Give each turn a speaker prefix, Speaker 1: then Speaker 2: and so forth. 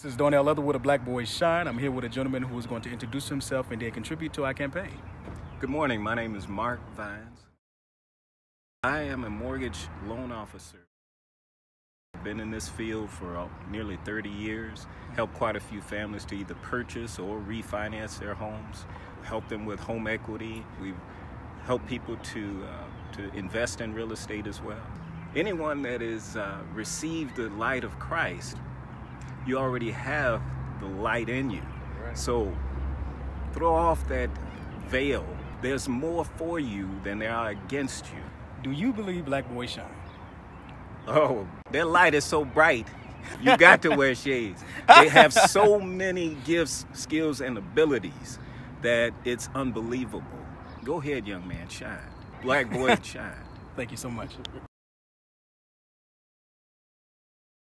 Speaker 1: This is Darnell Leatherwood of Black Boys Shine. I'm here with a gentleman who is going to introduce himself and then contribute to our campaign.
Speaker 2: Good morning. My name is Marc Vines. I am a mortgage loan officer. I've been in this field for uh, nearly 30 years, helped quite a few families to either purchase or refinance their homes, helped them with home equity. We've helped people to, uh, to invest in real estate as well. Anyone that has uh, received the light of Christ you already have the light in you. Right. So throw off that veil. There's more for you than there are against you.
Speaker 1: Do you believe black boys shine?
Speaker 2: Oh, their light is so bright. You got to wear shades. They have so many gifts, skills, and abilities that it's unbelievable. Go ahead, young man, shine. Black boys shine.
Speaker 1: Thank you so much.